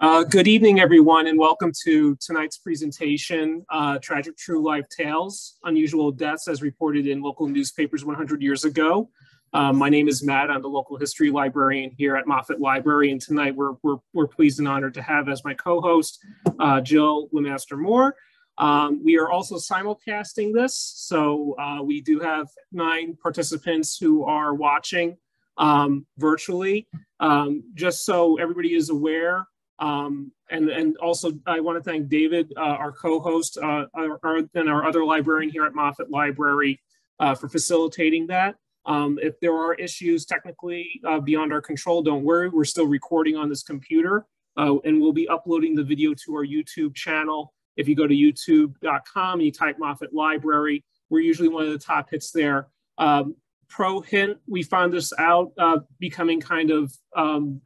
Uh, good evening, everyone, and welcome to tonight's presentation, uh, Tragic True Life Tales, Unusual Deaths as Reported in Local Newspapers 100 Years Ago. Um, my name is Matt. I'm the local history librarian here at Moffat Library, and tonight we're, we're, we're pleased and honored to have as my co-host uh, Jill Lemaster Moore. Um, we are also simulcasting this, so uh, we do have nine participants who are watching um, virtually. Um, just so everybody is aware, um, and, and also I want to thank David, uh, our co-host, uh, our, our, and our other librarian here at Moffat Library uh, for facilitating that. Um, if there are issues technically uh, beyond our control, don't worry, we're still recording on this computer uh, and we'll be uploading the video to our YouTube channel. If you go to youtube.com and you type Moffat Library, we're usually one of the top hits there. Um, pro hint, we found this out uh, becoming kind of um,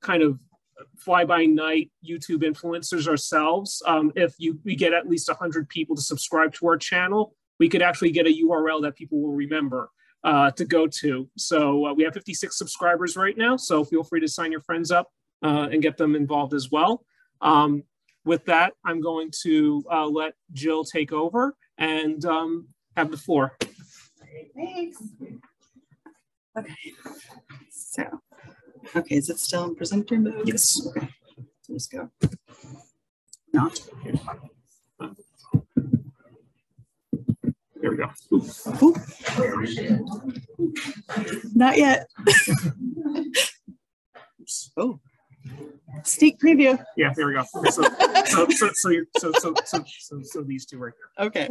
kind of fly by night YouTube influencers ourselves. Um, if you we get at least 100 people to subscribe to our channel, we could actually get a URL that people will remember uh, to go to. So uh, we have 56 subscribers right now. So feel free to sign your friends up uh, and get them involved as well. Um, with that, I'm going to uh, let Jill take over and um, have the floor. Thanks. Okay. So, okay, is it still in presenter mode? Yes. Okay. Let's go. Not. There we go. Ooh. Not yet. oh. Sneak preview. Yeah, there we go. So, so, so, so, so, so, so, so, so these two right there. Okay.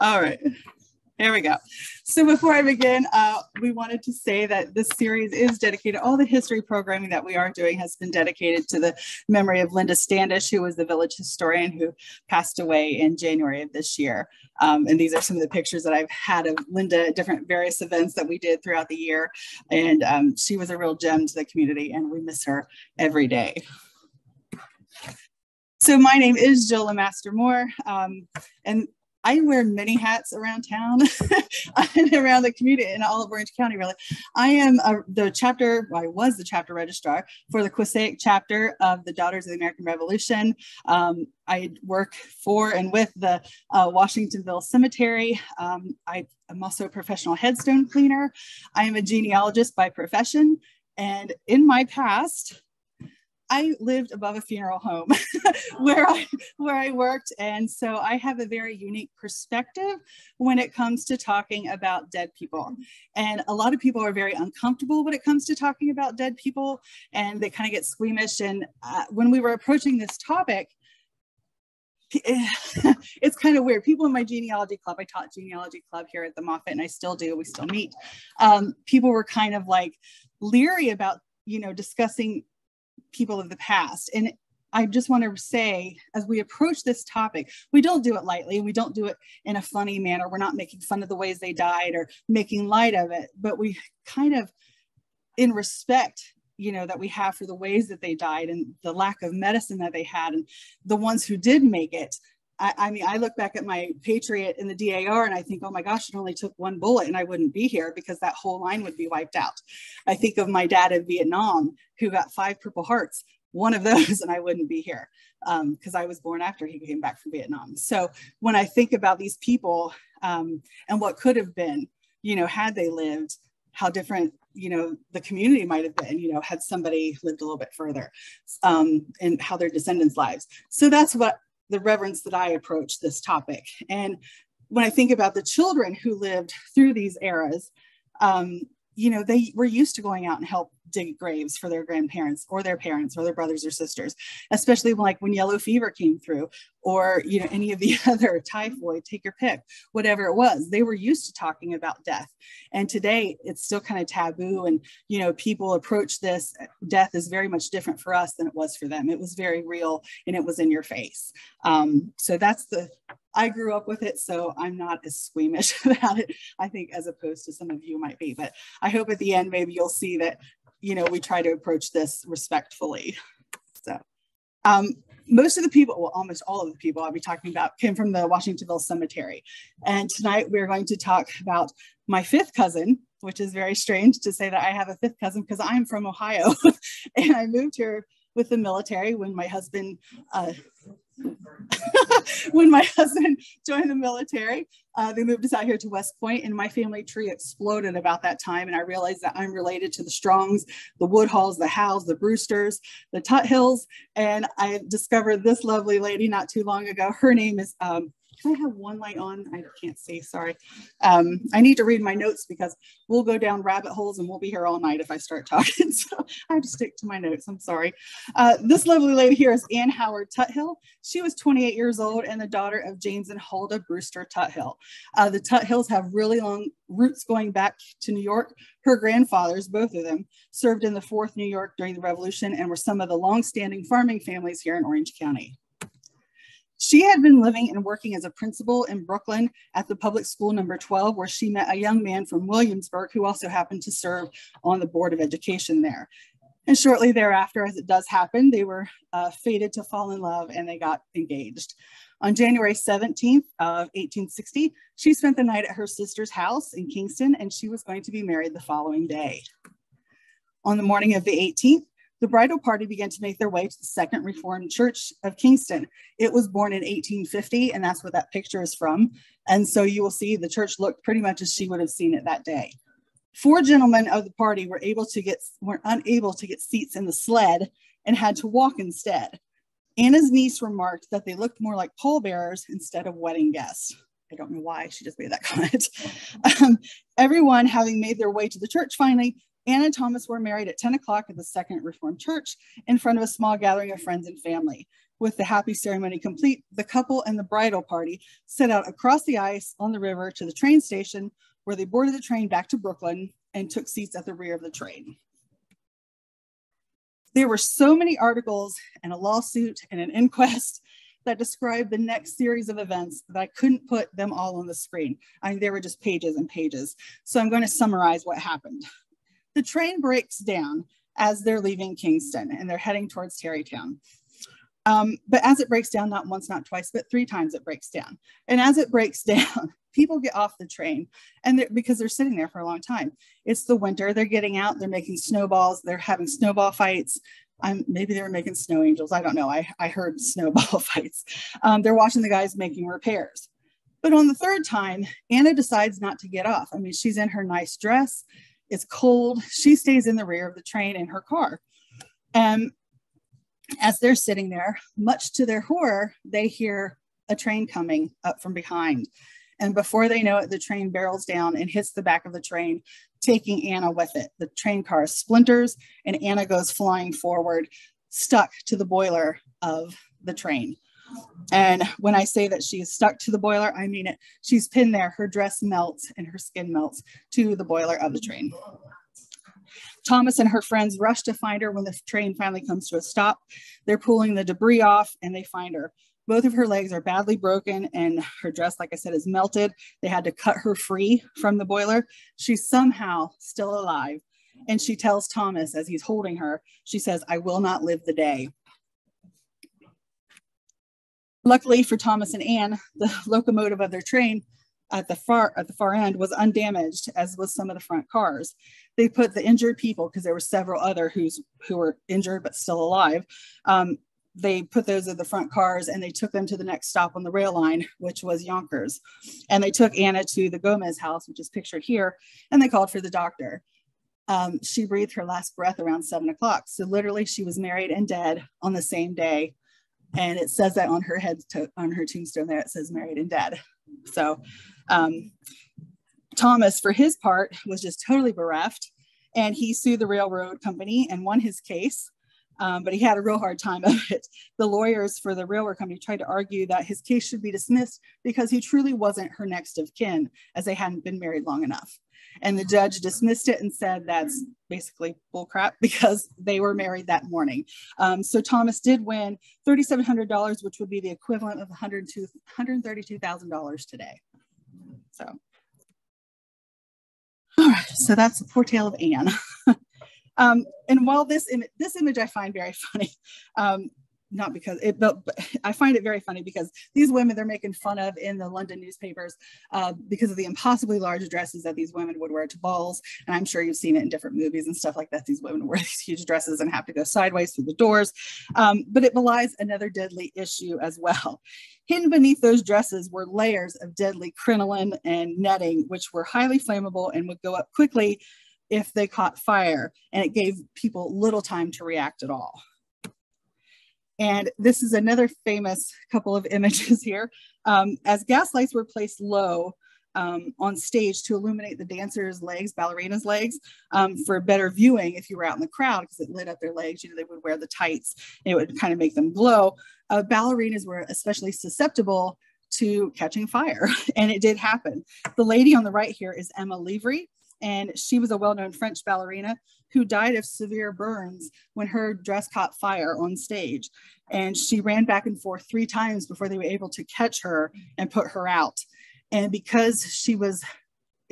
All right. There we go. So before I begin, uh, we wanted to say that this series is dedicated, all the history programming that we are doing has been dedicated to the memory of Linda Standish, who was the village historian who passed away in January of this year. Um, and these are some of the pictures that I've had of Linda at different various events that we did throughout the year. And um, she was a real gem to the community and we miss her every day. So my name is Jill Lemaster Moore, um, and I wear many hats around town and around the community in all of Orange County, really. I am a, the chapter, well, I was the chapter registrar for the Quassaick chapter of the Daughters of the American Revolution. Um, I work for and with the uh, Washingtonville Cemetery. Um, I am also a professional headstone cleaner. I am a genealogist by profession. And in my past, I lived above a funeral home where I where I worked and so I have a very unique perspective when it comes to talking about dead people. And a lot of people are very uncomfortable when it comes to talking about dead people and they kind of get squeamish and uh, when we were approaching this topic it's kind of weird. People in my genealogy club, I taught genealogy club here at the Moffat and I still do, we still meet. Um, people were kind of like leery about, you know, discussing people of the past. And I just want to say, as we approach this topic, we don't do it lightly we don't do it in a funny manner. We're not making fun of the ways they died or making light of it, but we kind of, in respect, you know, that we have for the ways that they died and the lack of medicine that they had and the ones who did make it. I, I mean, I look back at my Patriot in the DAR and I think, oh my gosh, it only took one bullet and I wouldn't be here because that whole line would be wiped out. I think of my dad in Vietnam who got five Purple Hearts one of those and I wouldn't be here because um, I was born after he came back from Vietnam. So when I think about these people um, and what could have been, you know, had they lived, how different, you know, the community might have been, you know, had somebody lived a little bit further um, and how their descendants' lives. So that's what the reverence that I approach this topic. And when I think about the children who lived through these eras, um, you know, they were used to going out and help dig graves for their grandparents or their parents or their brothers or sisters, especially like when yellow fever came through or, you know, any of the other typhoid, take your pick, whatever it was. They were used to talking about death. And today it's still kind of taboo. And, you know, people approach this death is very much different for us than it was for them. It was very real and it was in your face. Um, so that's the I grew up with it, so I'm not as squeamish about it, I think, as opposed to some of you might be. But I hope at the end, maybe you'll see that you know, we try to approach this respectfully. So um, most of the people, well, almost all of the people I'll be talking about came from the Washingtonville Cemetery. And tonight we're going to talk about my fifth cousin, which is very strange to say that I have a fifth cousin because I'm from Ohio and I moved here with the military when my husband uh, when my husband joined the military, uh, they moved us out here to West Point, and my family tree exploded about that time. And I realized that I'm related to the Strongs, the Woodhulls, the Howes, the Brewsters, the Tuthills. And I discovered this lovely lady not too long ago. Her name is um, can I have one light on? I can't see, sorry. Um, I need to read my notes because we'll go down rabbit holes and we'll be here all night if I start talking. So I have to stick to my notes, I'm sorry. Uh, this lovely lady here is Ann Howard Tuthill. She was 28 years old and the daughter of James and Huldah Brewster Tuthill. Uh, the Tuthills have really long roots going back to New York. Her grandfathers, both of them, served in the 4th New York during the Revolution and were some of the long-standing farming families here in Orange County. She had been living and working as a principal in Brooklyn at the public school number 12, where she met a young man from Williamsburg who also happened to serve on the Board of Education there. And shortly thereafter, as it does happen, they were uh, fated to fall in love and they got engaged. On January 17th of 1860, she spent the night at her sister's house in Kingston and she was going to be married the following day. On the morning of the 18th, the bridal party began to make their way to the Second Reformed Church of Kingston. It was born in 1850, and that's what that picture is from. And so you will see the church looked pretty much as she would have seen it that day. Four gentlemen of the party were able to get were unable to get seats in the sled and had to walk instead. Anna's niece remarked that they looked more like pallbearers instead of wedding guests. I don't know why she just made that comment. Um, everyone having made their way to the church finally Anna and Thomas were married at 10 o'clock at the Second Reformed Church in front of a small gathering of friends and family. With the happy ceremony complete, the couple and the bridal party set out across the ice on the river to the train station where they boarded the train back to Brooklyn and took seats at the rear of the train. There were so many articles and a lawsuit and an inquest that described the next series of events that I couldn't put them all on the screen. I mean, there were just pages and pages. So I'm going to summarize what happened. The train breaks down as they're leaving Kingston and they're heading towards Tarrytown. Um, but as it breaks down, not once, not twice, but three times it breaks down. And as it breaks down, people get off the train and they're, because they're sitting there for a long time. It's the winter, they're getting out, they're making snowballs, they're having snowball fights. Maybe they were making snow angels. I don't know. I, I heard snowball fights. Um, they're watching the guys making repairs. But on the third time, Anna decides not to get off. I mean, she's in her nice dress. It's cold. She stays in the rear of the train in her car. And as they're sitting there, much to their horror, they hear a train coming up from behind. And before they know it, the train barrels down and hits the back of the train, taking Anna with it. The train car splinters and Anna goes flying forward, stuck to the boiler of the train. And when I say that she is stuck to the boiler, I mean it. She's pinned there. Her dress melts and her skin melts to the boiler of the train. Thomas and her friends rush to find her when the train finally comes to a stop. They're pulling the debris off and they find her. Both of her legs are badly broken and her dress, like I said, is melted. They had to cut her free from the boiler. She's somehow still alive. And she tells Thomas as he's holding her, she says, I will not live the day. Luckily for Thomas and Anne, the locomotive of their train at the far at the far end was undamaged, as was some of the front cars. They put the injured people, because there were several other who's who were injured but still alive. Um, they put those in the front cars and they took them to the next stop on the rail line, which was Yonkers. And they took Anna to the Gomez house, which is pictured here, and they called for the doctor. Um, she breathed her last breath around seven o'clock. So literally, she was married and dead on the same day and it says that on her head to, on her tombstone there it says married and dead. So um, thomas for his part was just totally bereft and he sued the railroad company and won his case. Um, but he had a real hard time of it. The lawyers for the railroad company tried to argue that his case should be dismissed because he truly wasn't her next of kin as they hadn't been married long enough and the judge dismissed it and said that's basically bullcrap because they were married that morning. Um, so Thomas did win $3,700, which would be the equivalent of $132,000 today. So, all right, so that's the poor tale of Anne. um, and while this, Im this image I find very funny, um, not because it, but, but, I find it very funny because these women they're making fun of in the London newspapers uh, because of the impossibly large dresses that these women would wear to balls. And I'm sure you've seen it in different movies and stuff like that. These women wear these huge dresses and have to go sideways through the doors. Um, but it belies another deadly issue as well. Hidden beneath those dresses were layers of deadly crinoline and netting, which were highly flammable and would go up quickly if they caught fire. And it gave people little time to react at all. And this is another famous couple of images here. Um, as gas lights were placed low um, on stage to illuminate the dancers' legs, ballerinas' legs, um, for better viewing if you were out in the crowd because it lit up their legs. You know, they would wear the tights and it would kind of make them glow. Uh, ballerinas were especially susceptible to catching fire, and it did happen. The lady on the right here is Emma Livry and she was a well-known French ballerina who died of severe burns when her dress caught fire on stage. And she ran back and forth three times before they were able to catch her and put her out. And because she was,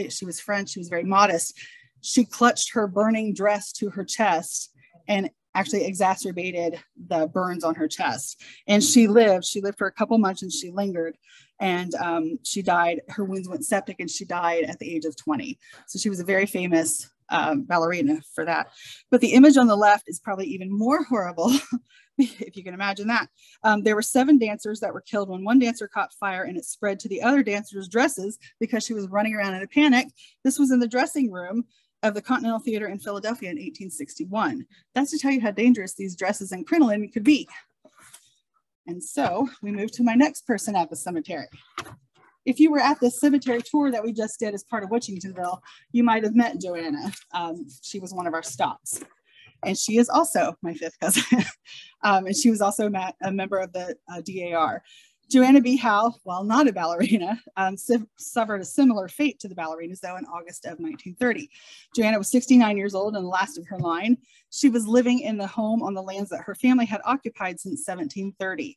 she was French, she was very modest, she clutched her burning dress to her chest and actually exacerbated the burns on her chest. And she lived, she lived for a couple months and she lingered and um, she died, her wounds went septic and she died at the age of 20. So she was a very famous um, ballerina for that. But the image on the left is probably even more horrible, if you can imagine that. Um, there were seven dancers that were killed when one dancer caught fire and it spread to the other dancers' dresses because she was running around in a panic. This was in the dressing room of the Continental Theater in Philadelphia in 1861. That's to tell you how dangerous these dresses and crinoline could be. And so we move to my next person at the cemetery. If you were at the cemetery tour that we just did as part of Witchingtonville, you might have met Joanna. Um, she was one of our stops. And she is also my fifth cousin. um, and she was also a member of the uh, DAR. Joanna B. Howe, while not a ballerina, um, suffered a similar fate to the ballerinas, though, in August of 1930. Joanna was 69 years old and the last of her line. She was living in the home on the lands that her family had occupied since 1730.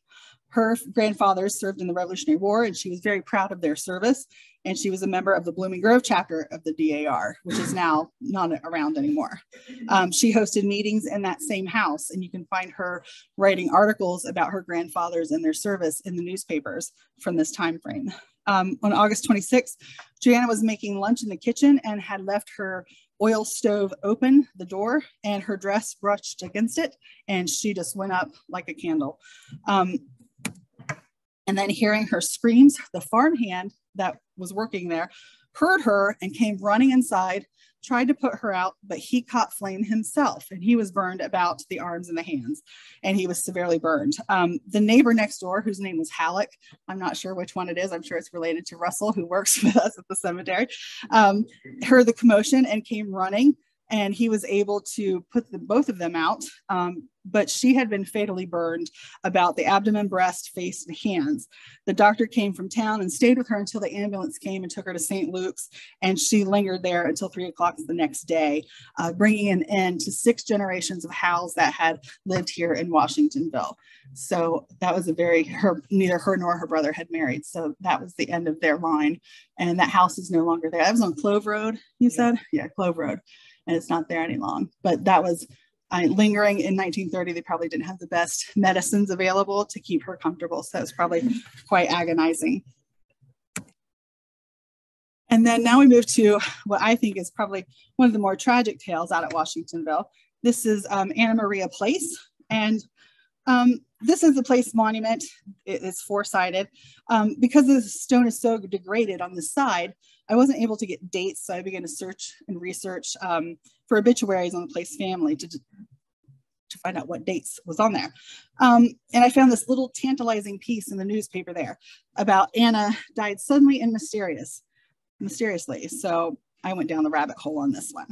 Her grandfathers served in the Revolutionary War, and she was very proud of their service. And she was a member of the Blooming Grove chapter of the DAR, which is now not around anymore. Um, she hosted meetings in that same house, and you can find her writing articles about her grandfathers and their service in the newspapers from this time frame. Um, on August 26th, Joanna was making lunch in the kitchen and had left her oil stove open, the door, and her dress brushed against it, and she just went up like a candle. Um, and then hearing her screams, the farmhand that was working there heard her and came running inside, tried to put her out, but he caught flame himself and he was burned about the arms and the hands and he was severely burned. Um, the neighbor next door, whose name was Halleck, I'm not sure which one it is, I'm sure it's related to Russell, who works with us at the cemetery, um, heard the commotion and came running and he was able to put the, both of them out. Um, but she had been fatally burned about the abdomen, breast, face, and hands. The doctor came from town and stayed with her until the ambulance came and took her to St. Luke's, and she lingered there until three o'clock the next day, uh, bringing an end to six generations of Howes that had lived here in Washingtonville. So that was a very her neither her nor her brother had married, so that was the end of their line, and that house is no longer there. That was on Clove Road, you said, yeah, Clove Road, and it's not there any long. But that was uh, lingering in 1930, they probably didn't have the best medicines available to keep her comfortable. So it was probably quite agonizing. And then now we move to what I think is probably one of the more tragic tales out at Washingtonville. This is um, Anna Maria Place. And um, this is the place monument. It is four-sided. Um, because the stone is so degraded on the side, I wasn't able to get dates, so I began to search and research um, for obituaries on the place family to, to find out what dates was on there. Um, and I found this little tantalizing piece in the newspaper there about Anna died suddenly and mysterious, mysteriously. So I went down the rabbit hole on this one,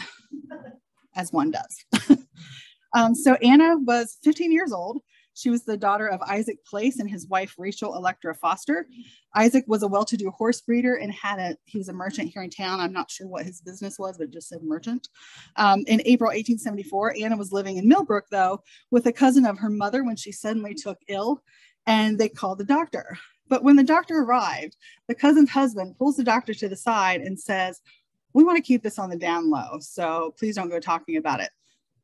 as one does. um, so Anna was 15 years old she was the daughter of Isaac Place and his wife, Rachel Electra Foster. Isaac was a well-to-do horse breeder and had a, he was a merchant here in town. I'm not sure what his business was, but just said merchant. Um, in April 1874, Anna was living in Millbrook though, with a cousin of her mother when she suddenly took ill and they called the doctor. But when the doctor arrived, the cousin's husband pulls the doctor to the side and says, we want to keep this on the down low. So please don't go talking about it.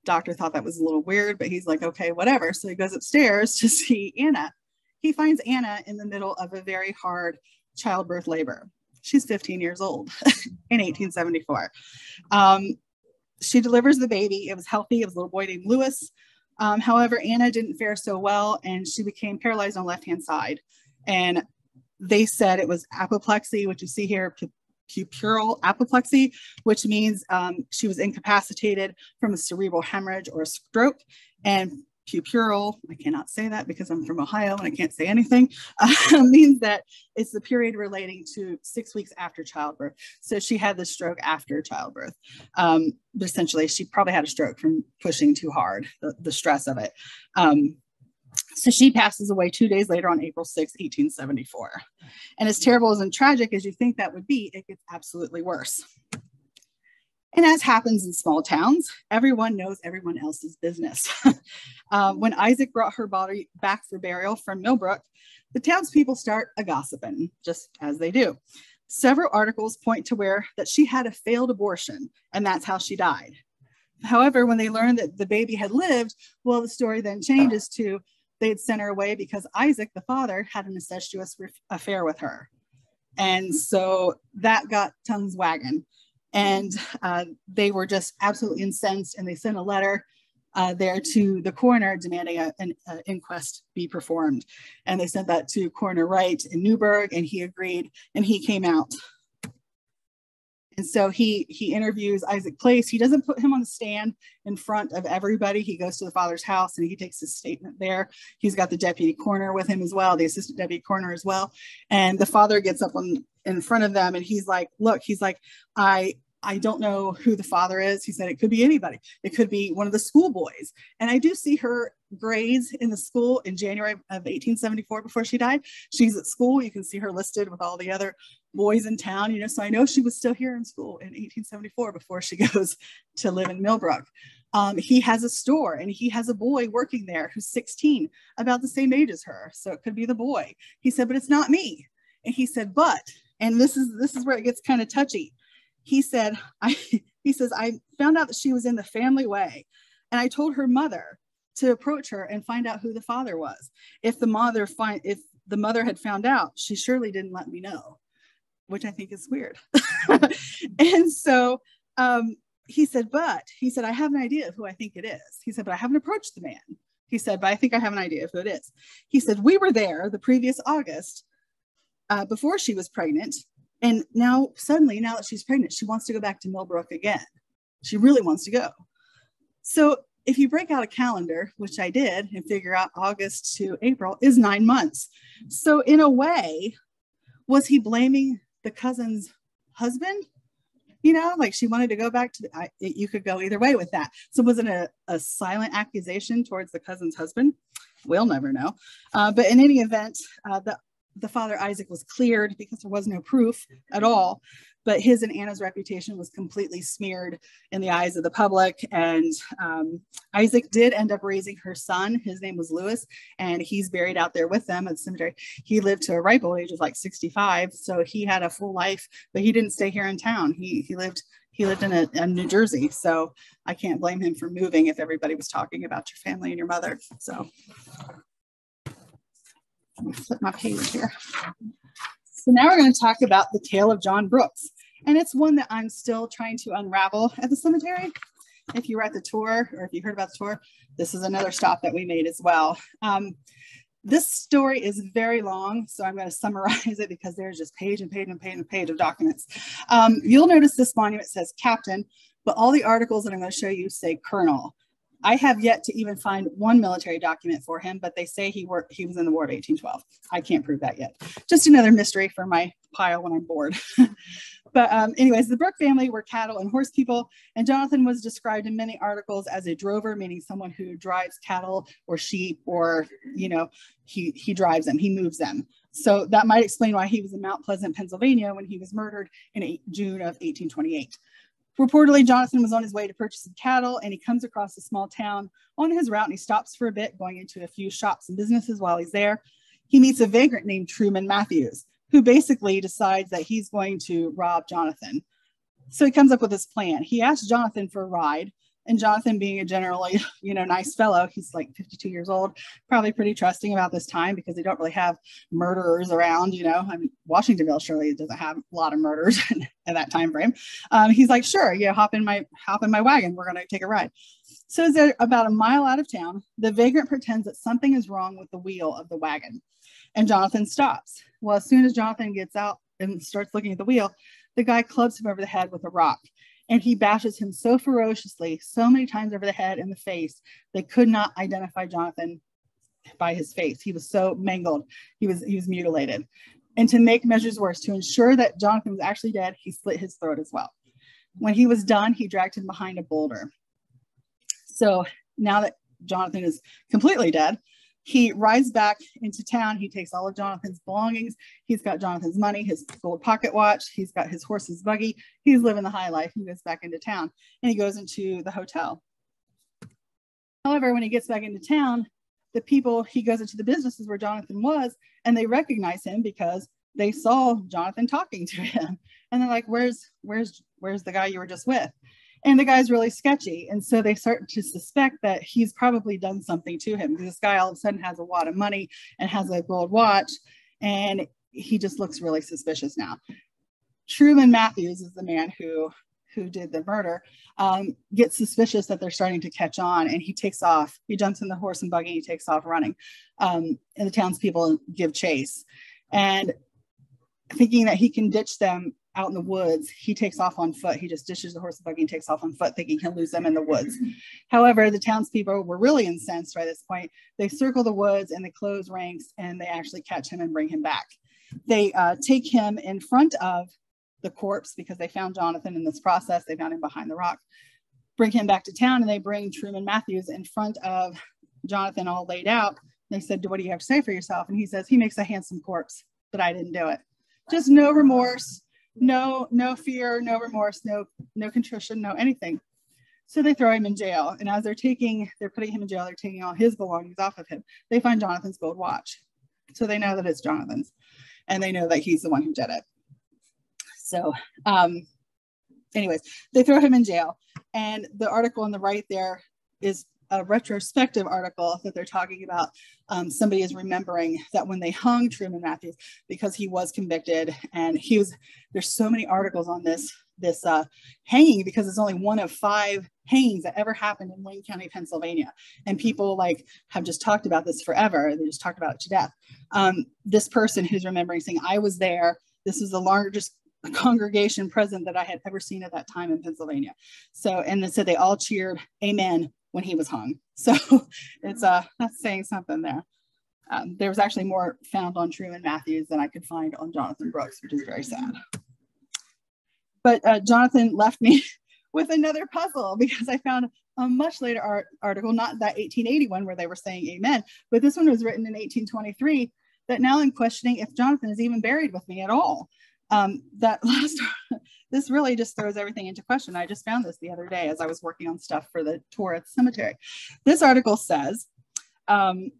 Doctor thought that was a little weird, but he's like, okay, whatever. So he goes upstairs to see Anna. He finds Anna in the middle of a very hard childbirth labor. She's 15 years old in 1874. Um, she delivers the baby. It was healthy. It was a little boy named Lewis. Um, however, Anna didn't fare so well and she became paralyzed on the left hand side. And they said it was apoplexy, which you see here, puerperal apoplexy, which means um, she was incapacitated from a cerebral hemorrhage or a stroke. And puerperal, I cannot say that because I'm from Ohio and I can't say anything, uh, means that it's the period relating to six weeks after childbirth. So she had the stroke after childbirth. Um, but essentially, she probably had a stroke from pushing too hard, the, the stress of it. Um, so she passes away two days later on April 6, 1874. And as terrible and tragic as you think that would be, it gets absolutely worse. And as happens in small towns, everyone knows everyone else's business. uh, when Isaac brought her body back for burial from Millbrook, the townspeople start a gossiping, just as they do. Several articles point to where that she had a failed abortion, and that's how she died. However, when they learned that the baby had lived, well, the story then changes to they had sent her away because Isaac, the father, had an incestuous affair with her. And so that got tongues wagging. And uh, they were just absolutely incensed. And they sent a letter uh, there to the coroner demanding a, an a inquest be performed. And they sent that to Coroner Wright in Newburgh, and he agreed, and he came out and so he he interviews Isaac Place. He doesn't put him on the stand in front of everybody. He goes to the father's house and he takes his statement there. He's got the deputy coroner with him as well, the assistant deputy coroner as well. And the father gets up on in front of them and he's like, "Look, he's like, I I don't know who the father is. He said it could be anybody. It could be one of the schoolboys. And I do see her grades in the school in January of 1874 before she died. She's at school. You can see her listed with all the other boys in town, you know, so I know she was still here in school in 1874 before she goes to live in Millbrook. Um, he has a store and he has a boy working there who's 16, about the same age as her. So it could be the boy. He said, but it's not me. And he said, but, and this is this is where it gets kind of touchy. He said, I he says, I found out that she was in the family way. And I told her mother to approach her and find out who the father was. If the mother find if the mother had found out, she surely didn't let me know which I think is weird. and so um, he said, but he said, I have an idea of who I think it is. He said, but I haven't approached the man. He said, but I think I have an idea of who it is. He said, we were there the previous August uh, before she was pregnant. And now suddenly, now that she's pregnant, she wants to go back to Millbrook again. She really wants to go. So if you break out a calendar, which I did, and figure out August to April is nine months. So in a way, was he blaming the cousin's husband? You know like she wanted to go back to the, I, you could go either way with that. So was it a, a silent accusation towards the cousin's husband? We'll never know. Uh, but in any event uh, the the father isaac was cleared because there was no proof at all but his and Anna's reputation was completely smeared in the eyes of the public. And um, Isaac did end up raising her son. His name was Lewis, and he's buried out there with them at the cemetery. He lived to a ripe old age of like 65, so he had a full life, but he didn't stay here in town. He he lived he lived in, a, in New Jersey, so I can't blame him for moving if everybody was talking about your family and your mother. So let me flip my page here. So now we're going to talk about the tale of John Brooks. And it's one that I'm still trying to unravel at the cemetery. If you were at the tour or if you heard about the tour, this is another stop that we made as well. Um, this story is very long, so I'm going to summarize it because there's just page and page and page and page of documents. Um, you'll notice this monument says captain, but all the articles that I'm going to show you say colonel. I have yet to even find one military document for him, but they say he worked he was in the war of 1812. I can't prove that yet. Just another mystery for my pile when I'm bored. But um, anyways, the Brooke family were cattle and horse people, and Jonathan was described in many articles as a drover, meaning someone who drives cattle or sheep, or you know, he he drives them, he moves them. So that might explain why he was in Mount Pleasant, Pennsylvania, when he was murdered in eight, June of 1828. Reportedly, Jonathan was on his way to purchase some cattle, and he comes across a small town on his route, and he stops for a bit, going into a few shops and businesses while he's there. He meets a vagrant named Truman Matthews who basically decides that he's going to rob Jonathan. So he comes up with this plan. He asks Jonathan for a ride, And Jonathan, being a generally, you know, nice fellow, he's like 52 years old, probably pretty trusting about this time because they don't really have murderers around. You know, I mean, Washingtonville surely doesn't have a lot of murders in, in that time frame. Um, he's like, sure, yeah, hop in my hop in my wagon. We're gonna take a ride. So as they're about a mile out of town, the vagrant pretends that something is wrong with the wheel of the wagon, and Jonathan stops. Well, as soon as Jonathan gets out and starts looking at the wheel, the guy clubs him over the head with a rock and he bashes him so ferociously, so many times over the head and the face, they could not identify Jonathan by his face. He was so mangled. He was he was mutilated. And to make measures worse, to ensure that Jonathan was actually dead, he slit his throat as well. When he was done, he dragged him behind a boulder. So now that Jonathan is completely dead, he rides back into town. He takes all of Jonathan's belongings. He's got Jonathan's money, his gold pocket watch. He's got his horse's buggy. He's living the high life. He goes back into town and he goes into the hotel. However, when he gets back into town, the people, he goes into the businesses where Jonathan was and they recognize him because they saw Jonathan talking to him. And they're like, where's, where's, where's the guy you were just with? And the guy's really sketchy. And so they start to suspect that he's probably done something to him. Because this guy all of a sudden has a lot of money and has a gold watch and he just looks really suspicious now. Truman matthews is the man who who did the murder um, gets suspicious that they're starting to catch on and he takes off. He jumps in the horse and buggy he takes off running um, and the townspeople give chase. And thinking that he can ditch them out in the woods, he takes off on foot. He just dishes the horse and buggy and takes off on foot, thinking he'll lose them in the woods. However, the townspeople were really incensed by this point. They circle the woods and they close ranks and they actually catch him and bring him back. They uh, take him in front of the corpse because they found Jonathan in this process. They found him behind the rock. Bring him back to town and they bring Truman Matthews in front of Jonathan all laid out. They said, What do you have to say for yourself? And he says, He makes a handsome corpse, but I didn't do it. Just no remorse, no no fear no remorse no no contrition no anything. So they throw him in jail and as they're taking they're putting him in jail they're taking all his belongings off of him they find jonathan's gold watch. So they know that it's jonathan's and they know that he's the one who did it. So um anyways they throw him in jail and the article on the right there is a retrospective article that they're talking about. Um, somebody is remembering that when they hung Truman Matthews, because he was convicted, and he was there's so many articles on this this uh, hanging because it's only one of five hangings that ever happened in Wayne County, Pennsylvania, and people like have just talked about this forever. They just talked about it to death. Um, this person who's remembering saying, "I was there. This is the largest congregation present that I had ever seen at that time in Pennsylvania. So, and they said they all cheered, Amen, when he was hung. So it's uh, that's saying something there. Um, there was actually more found on Truman Matthews than I could find on Jonathan Brooks, which is very sad. But uh, Jonathan left me with another puzzle because I found a much later art article, not that 1881 where they were saying amen, but this one was written in 1823 that now I'm questioning if Jonathan is even buried with me at all. Um, that last this really just throws everything into question. I just found this the other day as I was working on stuff for the tour at the cemetery. This article says um,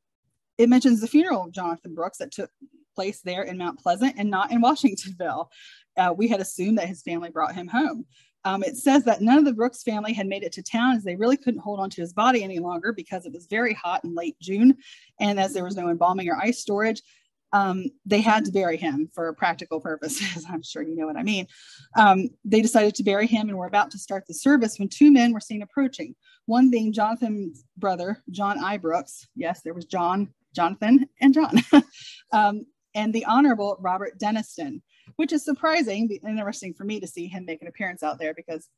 it mentions the funeral of Jonathan Brooks that took place there in Mount Pleasant and not in Washingtonville. Uh, we had assumed that his family brought him home. Um, it says that none of the Brooks family had made it to town as they really couldn't hold on to his body any longer because it was very hot in late June. And as there was no embalming or ice storage, um, they had to bury him for practical purposes. I'm sure you know what I mean. Um, they decided to bury him and were about to start the service when two men were seen approaching. One being Jonathan's brother, John I. Brooks. Yes, there was John, Jonathan, and John. um, and the Honorable Robert Denniston, which is surprising, interesting for me to see him make an appearance out there because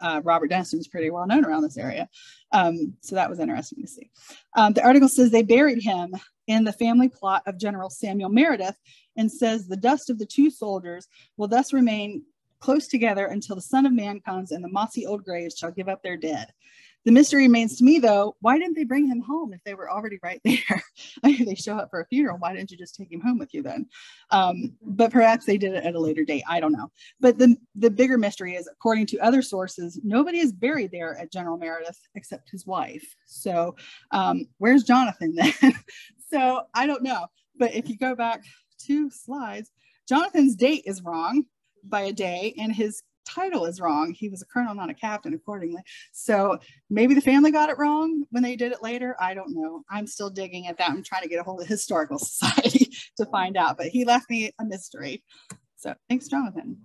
uh, Robert Denniston is pretty well known around this area. Um, so that was interesting to see. Um, the article says they buried him in the family plot of General Samuel Meredith and says the dust of the two soldiers will thus remain close together until the Son of Man comes and the mossy old graves shall give up their dead. The mystery remains to me, though, why didn't they bring him home if they were already right there? I mean, they show up for a funeral. Why didn't you just take him home with you then? Um, but perhaps they did it at a later date. I don't know. But the, the bigger mystery is, according to other sources, nobody is buried there at General Meredith except his wife. So um, where's Jonathan then? so I don't know. But if you go back two slides, Jonathan's date is wrong by a day and his title is wrong. He was a colonel, not a captain, accordingly. So maybe the family got it wrong when they did it later. I don't know. I'm still digging at that. I'm trying to get a hold of the Historical Society to find out, but he left me a mystery. So thanks, Jonathan.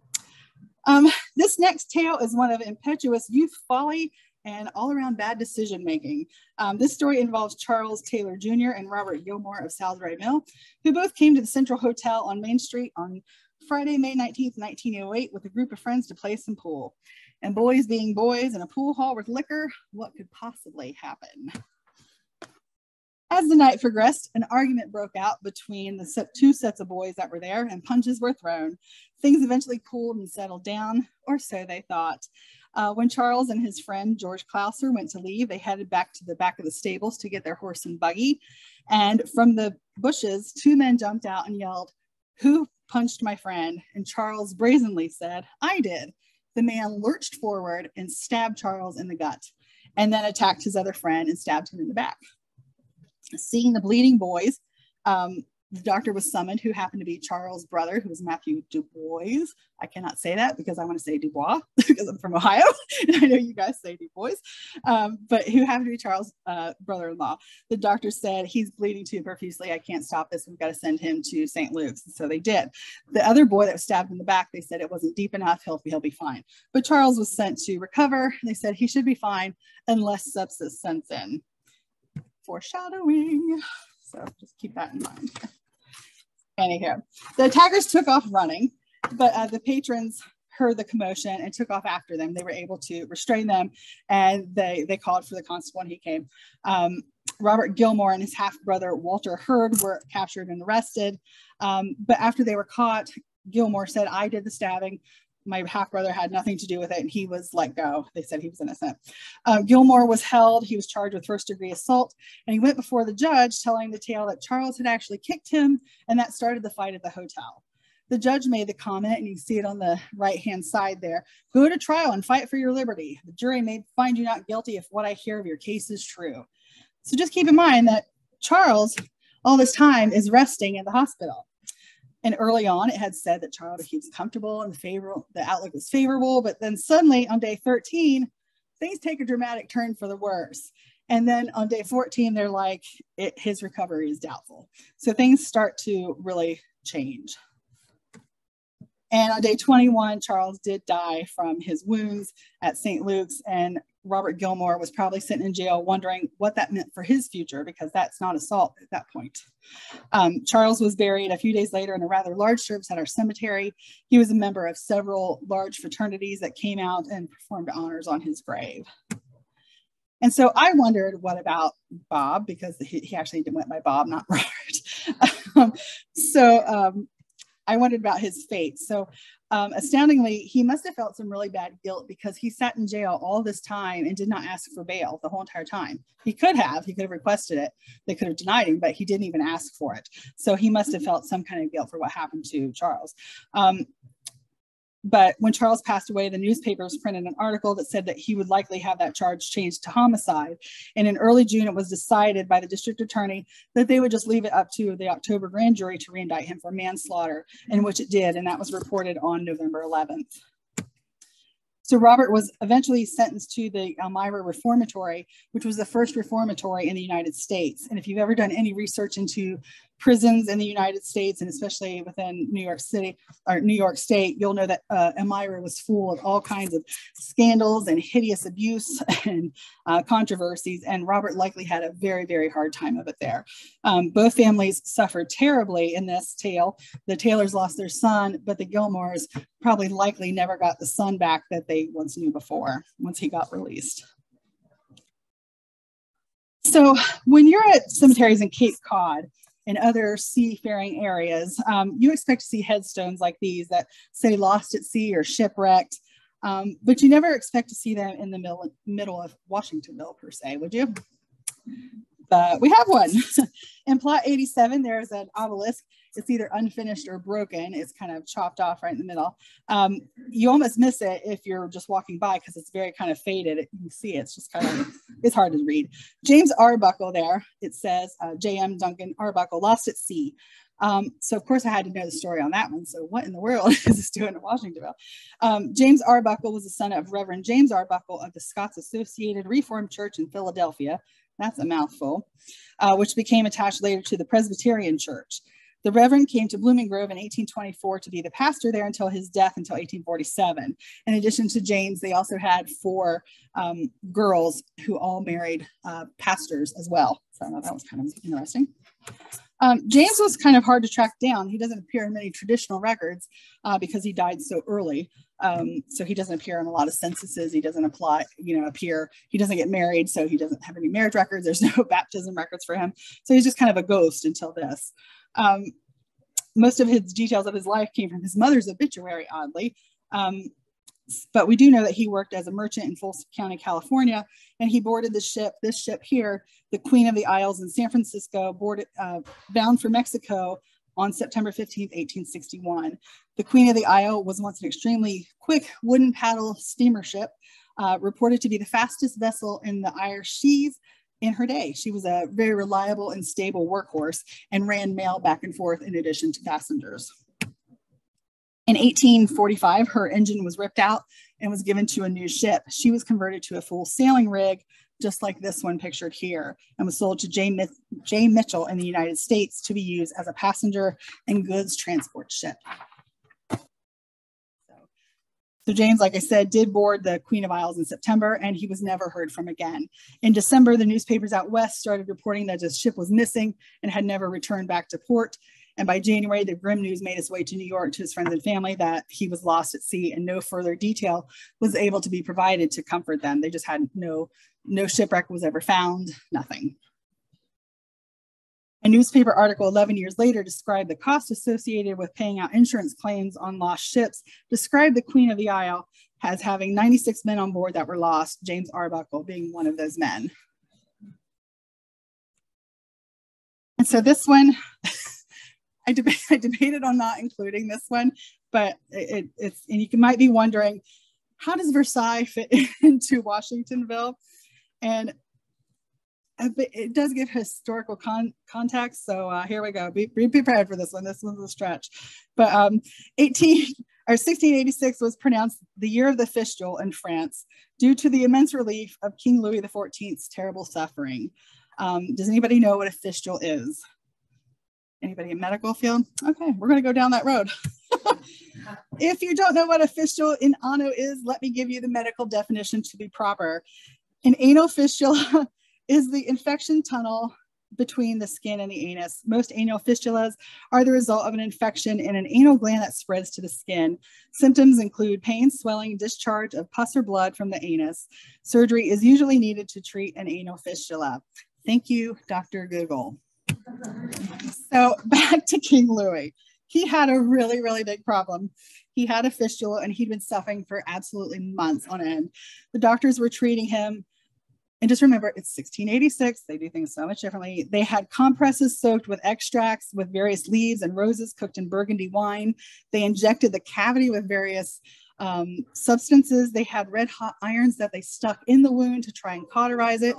Um, this next tale is one of impetuous youth folly and all around bad decision making. Um, this story involves Charles Taylor Jr. and Robert Gilmore of Salisbury Mill, who both came to the Central Hotel on Main Street on Friday, May 19th, 1908, with a group of friends to play some pool. And boys being boys in a pool hall with liquor, what could possibly happen? As the night progressed, an argument broke out between the two sets of boys that were there, and punches were thrown. Things eventually cooled and settled down, or so they thought. Uh, when Charles and his friend George Clouser went to leave, they headed back to the back of the stables to get their horse and buggy. And from the bushes, two men jumped out and yelled, Who punched my friend? And Charles brazenly said, I did. The man lurched forward and stabbed Charles in the gut, and then attacked his other friend and stabbed him in the back. Seeing the bleeding boys, um, the doctor was summoned, who happened to be Charles' brother, who was Matthew Dubois. I cannot say that because I want to say Dubois because I'm from Ohio, and I know you guys say Dubois, um, but who happened to be Charles' uh, brother-in-law. The doctor said he's bleeding too profusely. I can't stop this. We've got to send him to St. Luke's. So they did. The other boy that was stabbed in the back, they said it wasn't deep enough. He'll he'll be fine. But Charles was sent to recover. They said he should be fine unless sepsis sets in. Foreshadowing. So just keep that in mind. Anyhow, the attackers took off running, but uh, the patrons heard the commotion and took off after them. They were able to restrain them and they, they called for the constable and he came. Um, Robert Gilmore and his half brother Walter Hurd were captured and arrested. Um, but after they were caught, Gilmore said, I did the stabbing my half brother had nothing to do with it and he was let go. They said he was innocent. Uh, Gilmore was held. He was charged with first degree assault and he went before the judge telling the tale that Charles had actually kicked him and that started the fight at the hotel. The judge made the comment, and you see it on the right hand side there go to trial and fight for your liberty. The jury may find you not guilty if what I hear of your case is true. So just keep in mind that Charles, all this time, is resting in the hospital. And early on, it had said that Charles he was comfortable and the favorable, the outlook was favorable. But then suddenly on day 13, things take a dramatic turn for the worse. And then on day 14, they're like, it, his recovery is doubtful. So things start to really change. And on day 21, Charles did die from his wounds at St. Luke's. And Robert Gilmore was probably sitting in jail wondering what that meant for his future because that's not assault at that point. Um, Charles was buried a few days later in a rather large service at our cemetery. He was a member of several large fraternities that came out and performed honors on his grave. And so I wondered, what about Bob? Because he, he actually went by Bob, not Robert. um, so um, I wondered about his fate. So um, astoundingly, he must have felt some really bad guilt because he sat in jail all this time and did not ask for bail the whole entire time. He could have, he could have requested it. They could have denied him, but he didn't even ask for it. So he must have felt some kind of guilt for what happened to Charles. Um, but when Charles passed away, the newspapers printed an article that said that he would likely have that charge changed to homicide. And in early June, it was decided by the district attorney that they would just leave it up to the October grand jury to reindict him for manslaughter, in which it did. And that was reported on November 11th. So Robert was eventually sentenced to the Elmira Reformatory, which was the first reformatory in the United States. And if you've ever done any research into prisons in the United States and especially within New York City or New York State, you'll know that uh, Elmira was full of all kinds of scandals and hideous abuse and uh, controversies. And Robert likely had a very, very hard time of it there. Um, both families suffered terribly in this tale. The Taylors lost their son, but the Gilmores probably likely never got the son back that they once knew before once he got released. So when you're at cemeteries in Cape Cod, and other seafaring areas, um, you expect to see headstones like these that say lost at sea or shipwrecked, um, but you never expect to see them in the middle, middle of Washingtonville per se, would you? But we have one. in plot 87, there's an obelisk it's either unfinished or broken. It's kind of chopped off right in the middle. Um, you almost miss it if you're just walking by because it's very kind of faded. You can see it's just kind of, it's hard to read. James Arbuckle there, it says uh, J.M. Duncan Arbuckle lost at sea. Um, so of course I had to know the story on that one. So what in the world is this doing in Washingtonville? Um, James Arbuckle was the son of Reverend James Arbuckle of the Scots Associated Reformed Church in Philadelphia. That's a mouthful, uh, which became attached later to the Presbyterian Church. The Reverend came to Blooming Grove in 1824 to be the pastor there until his death until 1847. In addition to James, they also had four um, girls who all married uh, pastors as well. So I that was kind of interesting. Um, James was kind of hard to track down. He doesn't appear in many traditional records uh, because he died so early. Um, so he doesn't appear in a lot of censuses. He doesn't apply, you know, appear. He doesn't get married, so he doesn't have any marriage records. There's no baptism records for him. So he's just kind of a ghost until this. Um, most of his details of his life came from his mother's obituary, oddly. Um, but we do know that he worked as a merchant in Folsom County, California, and he boarded the ship, this ship here, the Queen of the Isles in San Francisco, boarded, uh, bound for Mexico on September 15, 1861. The Queen of the Isle was once an extremely quick wooden paddle steamer ship, uh, reported to be the fastest vessel in the Irish seas in her day. She was a very reliable and stable workhorse and ran mail back and forth in addition to passengers. In 1845, her engine was ripped out and was given to a new ship. She was converted to a full sailing rig, just like this one pictured here, and was sold to J. J. Mitchell in the United States to be used as a passenger and goods transport ship. So James, like I said, did board the Queen of Isles in September and he was never heard from again. In December, the newspapers out west started reporting that his ship was missing and had never returned back to port. And by January, the grim news made its way to New York to his friends and family that he was lost at sea and no further detail was able to be provided to comfort them. They just had no, no shipwreck was ever found, nothing. A newspaper article 11 years later described the cost associated with paying out insurance claims on lost ships, described the Queen of the Isle as having 96 men on board that were lost, James Arbuckle being one of those men. And so this one, I, deb I, debated on not including this one, but it, it's, and you might be wondering, how does Versailles fit into Washingtonville? And it does give historical con context. So uh, here we go. Be, be, prepared for this one. This one's a stretch. But um, 18 or 1686 was pronounced the year of the fistule in France due to the immense relief of King Louis XIV's terrible suffering. Um, does anybody know what a fistule is? Anybody in medical field? Okay, we're going to go down that road. if you don't know what a fistula in ano is, let me give you the medical definition to be proper. An anal fistula is the infection tunnel between the skin and the anus. Most anal fistulas are the result of an infection in an anal gland that spreads to the skin. Symptoms include pain, swelling, discharge of pus or blood from the anus. Surgery is usually needed to treat an anal fistula. Thank you, Dr. Google. So back to King Louis. He had a really, really big problem. He had a fistula and he'd been suffering for absolutely months on end. The doctors were treating him and just remember, it's 1686. They do things so much differently. They had compresses soaked with extracts with various leaves and roses cooked in burgundy wine. They injected the cavity with various um, substances. They had red hot irons that they stuck in the wound to try and cauterize it.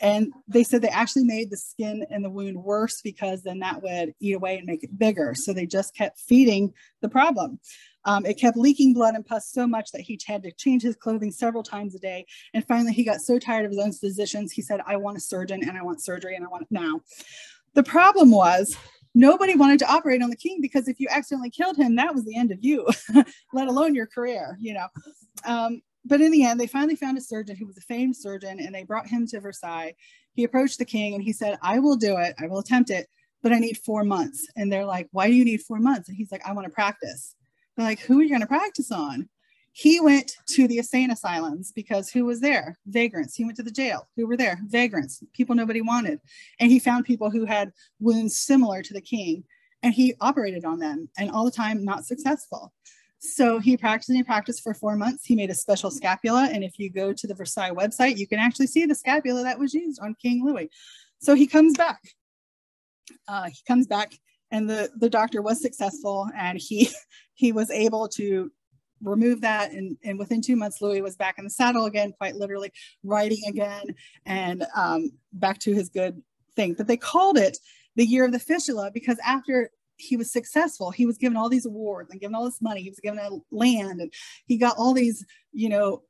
And they said they actually made the skin and the wound worse because then that would eat away and make it bigger. So they just kept feeding the problem. Um, it kept leaking blood and pus so much that he had to change his clothing several times a day. And finally, he got so tired of his own physicians, he said, I want a surgeon and I want surgery and I want it now. The problem was nobody wanted to operate on the king because if you accidentally killed him, that was the end of you, let alone your career, you know. Um, but in the end, they finally found a surgeon who was a famed surgeon and they brought him to Versailles. He approached the king and he said, I will do it. I will attempt it, but I need four months. And they're like, Why do you need four months? And he's like, I want to practice. They're like, who are you going to practice on? He went to the insane asylums because who was there? Vagrants. He went to the jail. Who were there? Vagrants, people nobody wanted. And he found people who had wounds similar to the king and he operated on them and all the time not successful. So he practiced and he practiced for four months. He made a special scapula. And if you go to the Versailles website, you can actually see the scapula that was used on King Louis. So he comes back. Uh, he comes back and the, the doctor was successful and he he was able to remove that and, and within two months louis was back in the saddle again quite literally riding again and um, back to his good thing but they called it the year of the fistula because after he was successful, he was given all these awards and given all this money. He was given a land and he got all these, you know,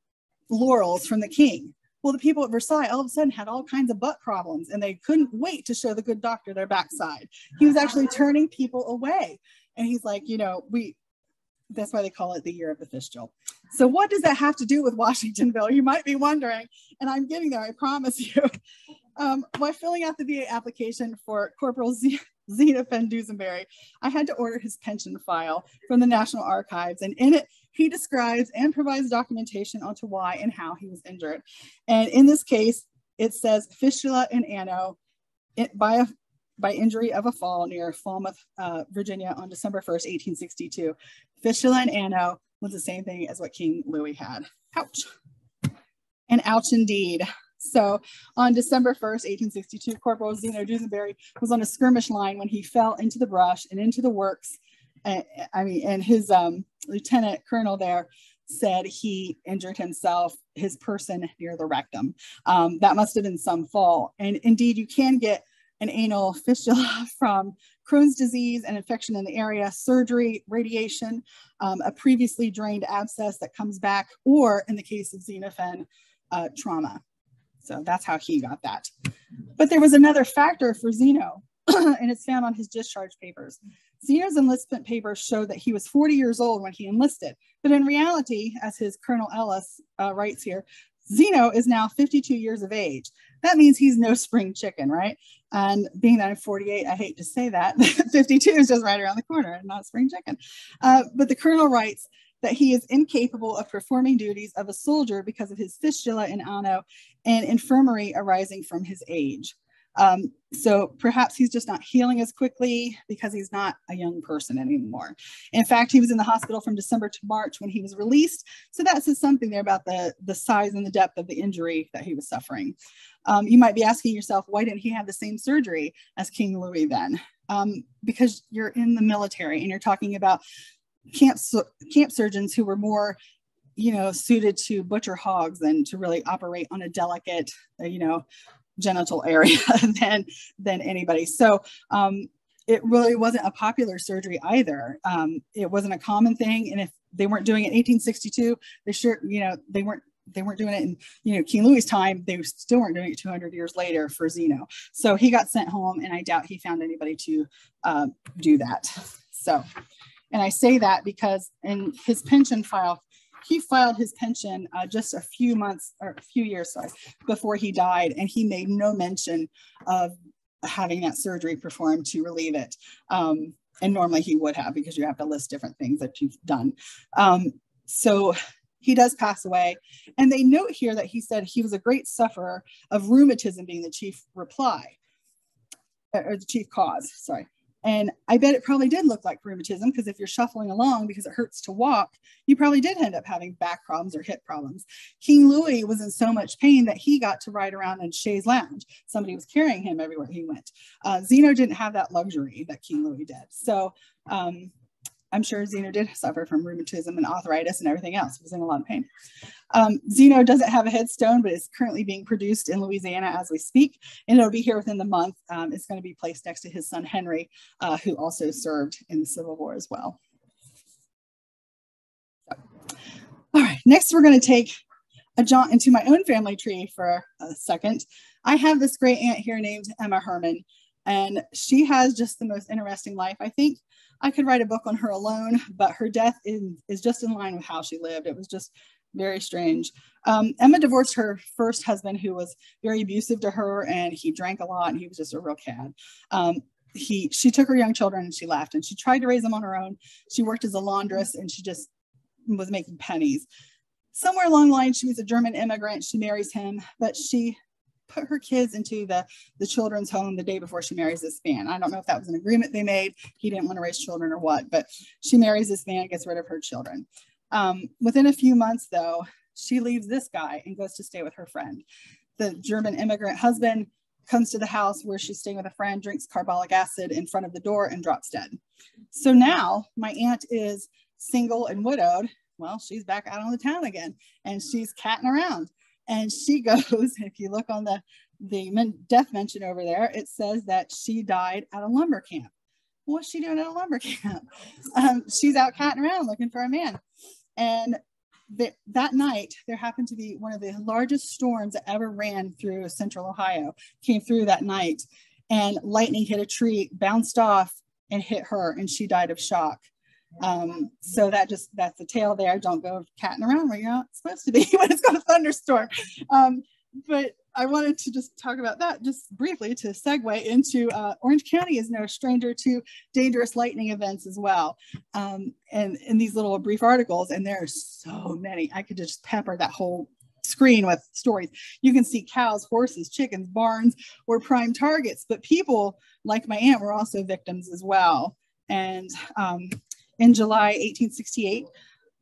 laurels from the king. Well, the people at Versailles all of a sudden had all kinds of butt problems and they couldn't wait to show the good doctor their backside. He was actually turning people away. And he's like, you know, we, that's why they call it the year of the fistule. So what does that have to do with Washingtonville? You might be wondering, and I'm getting there, I promise you. Um, while filling out the VA application for Corporal Z Zeno Van Dusenberry, I had to order his pension file from the National Archives. And in it, he describes and provides documentation onto why and how he was injured. And in this case, it says fistula in ano it, by, a, by injury of a fall near Falmouth, uh, Virginia on December 1st, 1862. Fistula in ano was the same thing as what King Louis had. Ouch. And ouch indeed. So on December 1st, 1862, Corporal Zeno Dusenberry was on a skirmish line when he fell into the brush and into the works I mean, and his um, lieutenant colonel there said he injured himself, his person near the rectum. Um, that must have been some fall. And indeed, you can get an anal fistula from Crohn's disease, an infection in the area, surgery, radiation, um, a previously drained abscess that comes back, or in the case of Xenophon, uh, trauma. So that's how he got that. But there was another factor for Zeno, and it's found on his discharge papers. Zeno's enlistment papers show that he was 40 years old when he enlisted, but in reality, as his Colonel Ellis uh, writes here, Zeno is now 52 years of age. That means he's no spring chicken, right? And being that I'm 48, I hate to say that, 52 is just right around the corner and not spring chicken. Uh, but the colonel writes that he is incapable of performing duties of a soldier because of his fistula in ano and infirmary arising from his age. Um, so perhaps he's just not healing as quickly because he's not a young person anymore. In fact, he was in the hospital from December to March when he was released. So that says something there about the, the size and the depth of the injury that he was suffering. Um, you might be asking yourself, why didn't he have the same surgery as King Louis then? Um, because you're in the military and you're talking about camp, camp surgeons who were more you know suited to butcher hogs than to really operate on a delicate uh, you know genital area than than anybody. So um, it really wasn't a popular surgery either. Um, it wasn't a common thing, and if they weren't doing it in 1862, they sure you know they weren't they weren't doing it in you know King Louis' time. They still weren't doing it 200 years later for Zeno. So he got sent home, and I doubt he found anybody to uh, do that. So, and I say that because in his pension file he filed his pension uh, just a few months or a few years, sorry, before he died, and he made no mention of having that surgery performed to relieve it. Um, and normally he would have because you have to list different things that you've done. Um, so he does pass away. And they note here that he said he was a great sufferer of rheumatism being the chief reply or the chief cause, sorry. And I bet it probably did look like rheumatism because if you're shuffling along because it hurts to walk, you probably did end up having back problems or hip problems. King Louis was in so much pain that he got to ride around in chaise lounge. Somebody was carrying him everywhere he went. Uh, Zeno didn't have that luxury that King Louis did. So um, I'm sure Zeno did suffer from rheumatism and arthritis and everything else. He was in a lot of pain. Um, Zeno doesn't have a headstone, but it's currently being produced in Louisiana as we speak, and it'll be here within the month. Um, it's going to be placed next to his son Henry, uh, who also served in the Civil War as well. So, all right, next we're going to take a jaunt into my own family tree for a second. I have this great aunt here named Emma Herman, and she has just the most interesting life. I think I could write a book on her alone, but her death is, is just in line with how she lived. It was just very strange. Um, Emma divorced her first husband, who was very abusive to her, and he drank a lot, and he was just a real cad. Um, he she took her young children and she left, and she tried to raise them on her own. She worked as a laundress, and she just was making pennies. Somewhere along the line, she was a German immigrant. She marries him, but she put her kids into the, the children's home the day before she marries this man. I don't know if that was an agreement they made. He didn't want to raise children or what, but she marries this man, gets rid of her children. Um, within a few months, though, she leaves this guy and goes to stay with her friend. The German immigrant husband comes to the house where she's staying with a friend, drinks carbolic acid in front of the door, and drops dead. So now my aunt is single and widowed. Well, she's back out on the town again and she's catting around. And she goes, if you look on the, the death mention over there, it says that she died at a lumber camp. What's she doing at a lumber camp? Um, she's out catting around looking for a man. And the, that night, there happened to be one of the largest storms that ever ran through central Ohio, came through that night. And lightning hit a tree, bounced off, and hit her, and she died of shock. Um, so that just that's the tail there. Don't go catting around where you're not supposed to be when it's got a thunderstorm. Um, but I wanted to just talk about that just briefly to segue into uh, Orange County is no stranger to dangerous lightning events as well. Um, and in these little brief articles, and there are so many, I could just pepper that whole screen with stories. You can see cows, horses, chickens, barns were prime targets, but people like my aunt were also victims as well. And um, in July 1868,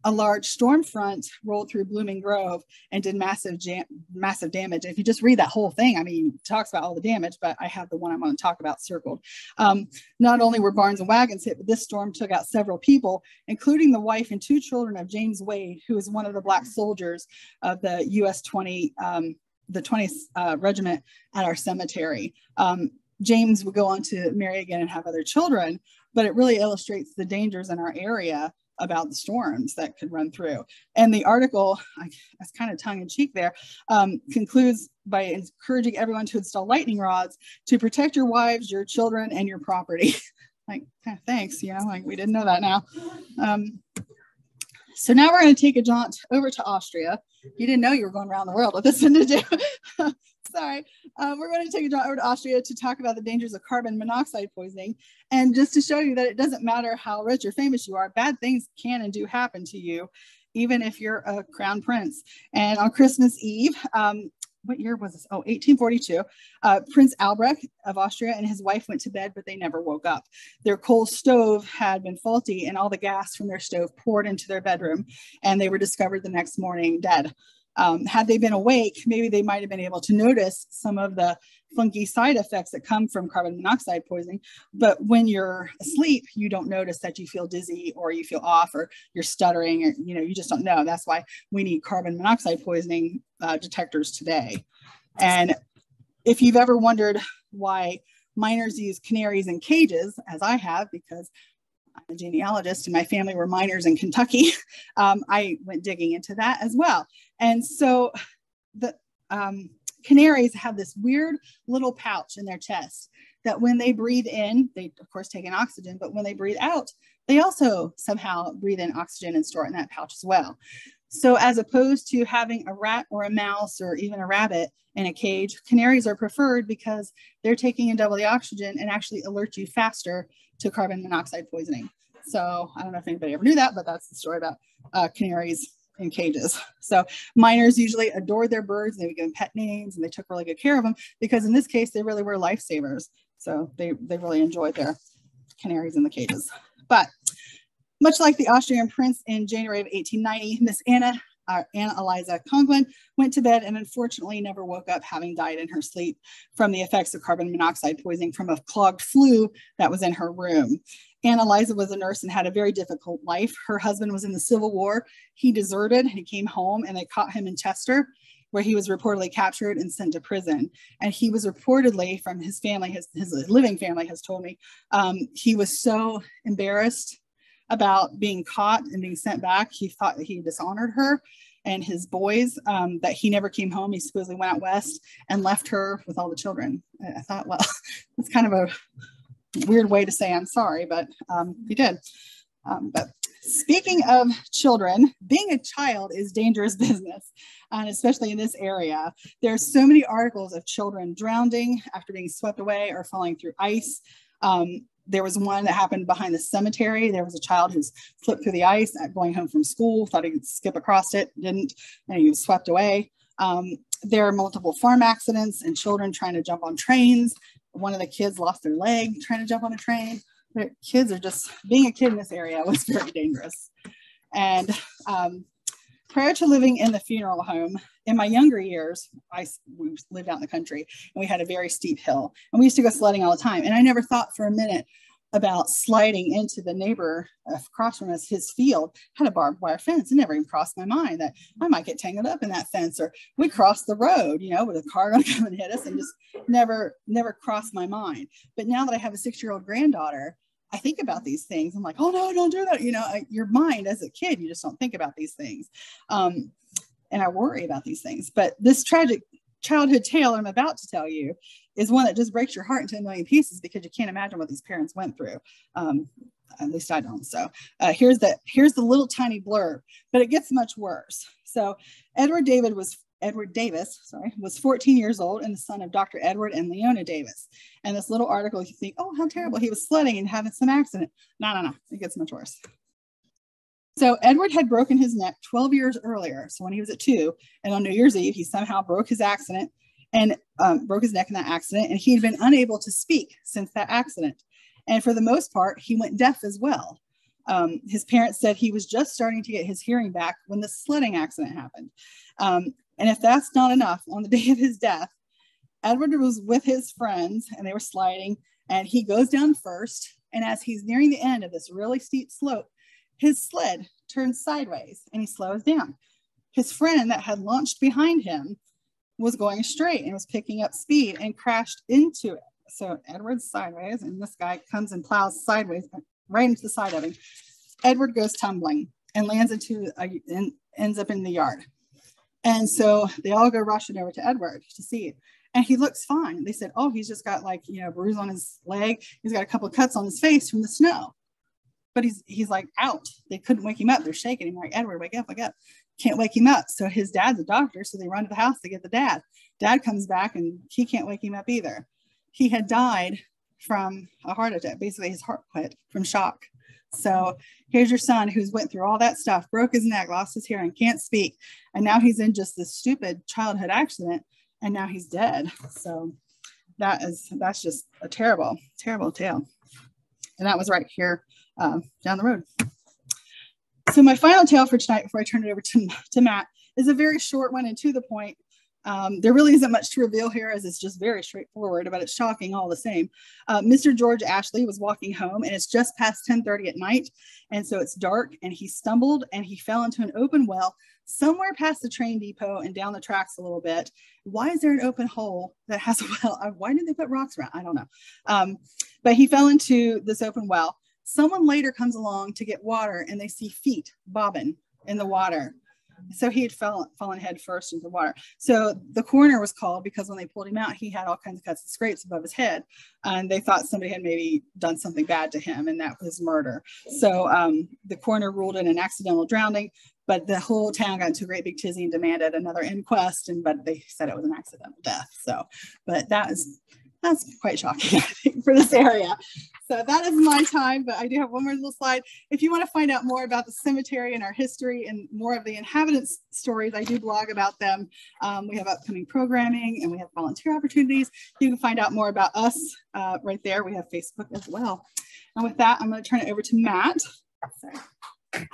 a large storm front rolled through Blooming Grove and did massive jam- massive damage. If you just read that whole thing, I mean, it talks about all the damage, but I have the one I'm going to talk about circled. Um, not only were barns and wagons hit, but this storm took out several people, including the wife and two children of James Wade, who was one of the black soldiers of the U.S. 20, um, the 20th uh, Regiment at our cemetery. Um, James would go on to marry again and have other children, but it really illustrates the dangers in our area about the storms that could run through. And the article, I, that's kind of tongue in cheek there, um, concludes by encouraging everyone to install lightning rods to protect your wives, your children, and your property. like, thanks, you know, like we didn't know that now. Um, so now we're going to take a jaunt over to Austria. You didn't know you were going around the world with this thing to do. Sorry. Um, we're going to take a jaunt over to Austria to talk about the dangers of carbon monoxide poisoning. And just to show you that it doesn't matter how rich or famous you are, bad things can and do happen to you, even if you're a crown prince. And on Christmas Eve, um, what year was this? Oh, 1842. Uh, Prince Albrecht of Austria and his wife went to bed, but they never woke up. Their coal stove had been faulty, and all the gas from their stove poured into their bedroom, and they were discovered the next morning dead. Um, had they been awake, maybe they might have been able to notice some of the funky side effects that come from carbon monoxide poisoning. But when you're asleep, you don't notice that you feel dizzy or you feel off or you're stuttering or, you know, you just don't know. That's why we need carbon monoxide poisoning uh, detectors today. And if you've ever wondered why miners use canaries in cages, as I have, because I'm a genealogist and my family were miners in Kentucky, um, I went digging into that as well. And so the um, canaries have this weird little pouch in their chest that when they breathe in, they of course take in oxygen, but when they breathe out, they also somehow breathe in oxygen and store it in that pouch as well. So as opposed to having a rat or a mouse or even a rabbit in a cage, canaries are preferred because they're taking in double the oxygen and actually alert you faster to carbon monoxide poisoning. So I don't know if anybody ever knew that, but that's the story about uh, canaries in cages. So miners usually adored their birds. They would give them pet names and they took really good care of them because in this case, they really were lifesavers. So they, they really enjoyed their canaries in the cages. But much like the Austrian prince in January of 1890, Miss Anna, uh, Anna Eliza Conklin went to bed and unfortunately never woke up having died in her sleep from the effects of carbon monoxide poisoning from a clogged flue that was in her room. Anna Eliza was a nurse and had a very difficult life. Her husband was in the Civil War. He deserted and he came home and they caught him in Chester where he was reportedly captured and sent to prison. And he was reportedly from his family, his, his living family has told me, um, he was so embarrassed about being caught and being sent back. He thought that he dishonored her and his boys, um, that he never came home. He supposedly went out west and left her with all the children. I thought, well, that's kind of a weird way to say I'm sorry, but um, he did. Um, but speaking of children, being a child is dangerous business, and especially in this area. There are so many articles of children drowning after being swept away or falling through ice. Um, there was one that happened behind the cemetery. There was a child who's flipped through the ice going home from school, thought he could skip across it, didn't, and he was swept away. Um, there are multiple farm accidents and children trying to jump on trains. One of the kids lost their leg trying to jump on a train. The kids are just, being a kid in this area was very dangerous. And um, prior to living in the funeral home, in my younger years, I we lived out in the country and we had a very steep hill and we used to go sledding all the time. And I never thought for a minute, about sliding into the neighbor across from us, his field had a barbed wire fence. It never even crossed my mind that I might get tangled up in that fence or we crossed the road, you know, with a car gonna come and hit us and just never, never crossed my mind. But now that I have a six-year-old granddaughter, I think about these things. I'm like, oh no, don't do that. You know, your mind as a kid, you just don't think about these things. Um, and I worry about these things. But this tragic childhood tale I'm about to tell you is one that just breaks your heart into a million pieces because you can't imagine what these parents went through. Um, at least I don't. So uh, here's the here's the little tiny blurb, but it gets much worse. So Edward David was Edward Davis, sorry, was 14 years old and the son of Dr. Edward and Leona Davis. And this little article, you think, oh, how terrible. He was sledding and having some accident. No, no, no, it gets much worse. So Edward had broken his neck 12 years earlier. So when he was at two, and on New Year's Eve, he somehow broke his accident and um, broke his neck in that accident. And he had been unable to speak since that accident. And for the most part, he went deaf as well. Um, his parents said he was just starting to get his hearing back when the sledding accident happened. Um, and if that's not enough, on the day of his death, Edward was with his friends and they were sliding, and he goes down first. And as he's nearing the end of this really steep slope, his sled turns sideways and he slows down. His friend that had launched behind him was going straight and was picking up speed and crashed into it. So Edward's sideways, and this guy comes and plows sideways uh, right into the side of him. Edward goes tumbling and lands into a, and ends up in the yard. And so they all go rushing over to Edward to see it. And he looks fine. They said, Oh, he's just got like, you know, bruise on his leg. He's got a couple of cuts on his face from the snow but he's he's like out. They couldn't wake him up. They're shaking him like Edward, wake up, wake up. Can't wake him up. So his dad's a doctor, so they run to the house to get the dad. Dad comes back and he can't wake him up either. He had died from a heart attack. Basically, his heart quit from shock. So here's your son who's went through all that stuff, broke his neck, lost his hearing, can't speak, and now he's in just this stupid childhood accident, and now he's dead. So that is that's just a terrible, terrible tale. And that was right here uh, down the road. So my final tale for tonight, before I turn it over to, to Matt, is a very short one and to the point. Um, there really isn't much to reveal here as it's just very straightforward, but it's shocking all the same. Uh, Mr. George Ashley was walking home and it's just past 1030 at night. And so it's dark and he stumbled and he fell into an open well somewhere past the train depot and down the tracks a little bit. Why is there an open hole that has a well? Why did they put rocks around? I don't know. Um, but he fell into this open well. Someone later comes along to get water and they see feet bobbing in the water. So he had fell, fallen head first into the water. So the coroner was called because when they pulled him out, he had all kinds of cuts and scrapes above his head. And they thought somebody had maybe done something bad to him and that was murder. So um, the coroner ruled it an accidental drowning, but the whole town got into a great big tizzy and demanded another inquest. And but they said it was an accidental death. So, but that is that's quite shocking, I think, for this area. So that is my time, but I do have one more little slide. If you want to find out more about the cemetery and our history and more of the inhabitants' stories, I do blog about them. Um, we have upcoming programming and we have volunteer opportunities. You can find out more about us uh, right there. We have Facebook as well. And with that, I'm going to turn it over to Matt. Sorry.